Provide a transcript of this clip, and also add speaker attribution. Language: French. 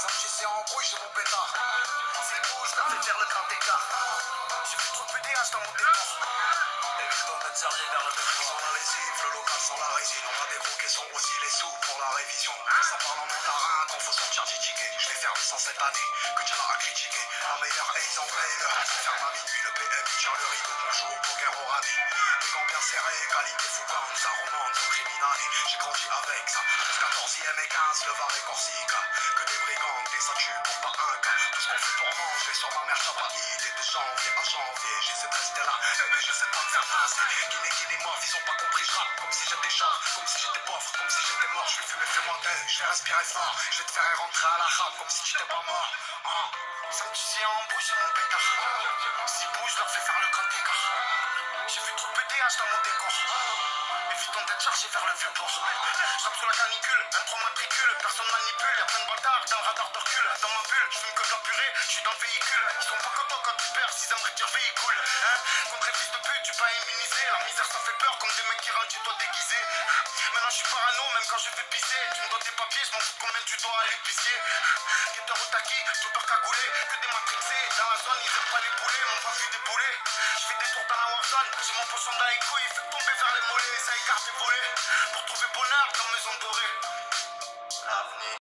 Speaker 1: C'est en brouille, j'ai mon pétard. C'est bouge, je fait faire le grand écart. J'ai fait trop de PDH dans mon décor. Évitons d'être servi vers le béton. Sans la lessive, le local sans la résine. On a des gros caissons aussi les sous pour la révision. Que ça parle en mandarin, qu'on faut sortir du ticket. Je vais faire le 100 cette année, que tu l'as à critiquer. La meilleure en vrai, le ferme à minuit. Le PM tire le rideau, on joue au poker au radis. Les gants bien serrés, qualité foucante, ça remonte J'ai grandi avec ça. 14e et 15, le var et Corsica. Que des brigands, des ça tue pour pas un cas. Tout ce qu'on fait pour manger sur ma mère, j'abrite. Et de janvier à janvier, j'essaie de rester là. Eh, Mais je sais pas faire passer. Guinée, Guinée, mort, ils ont pas compris, je rappe comme si j'étais char, comme si j'étais pauvre, comme si j'étais mort. Je vais fumer, fais-moi d'œil, je vais respirer fort. Je vais te faire rentrer à la rame comme si j'étais pas mort. Ça me disait en bouge, j'ai mon pétard. Si bouge, je leur fais faire le grand écart. J'ai vu trop PDH dans mon décor. Évitons d'être chargé vers le vieux port. J'rappe sous la canicule, un trop matricule, personne manipule, y'a plein de bâtards dans le radar de recul. Dans ma bulle, j'fume que de purée, j'suis dans le véhicule. Ils sont pas contents quand tu perds, s'ils aimeraient dire véhicule. Hein Contre les fils de pute, tu pas immunisé. La misère ça fait peur comme des mecs qui rentrent, tu dois déguiser. Maintenant j'suis parano, même quand je vais pisser. Tu me dois tes papiers, j'm'en fous combien tu dois à l'épicier. Guetteur au taquis, tout cagoulé, que des matrixés. Dans la zone, ils aiment pas les poulets, m'ont pas vu des poulets. J'fais des tours dans la warzone, j'ai mon poisson dans les couilles, il fait tomber vers les mollets,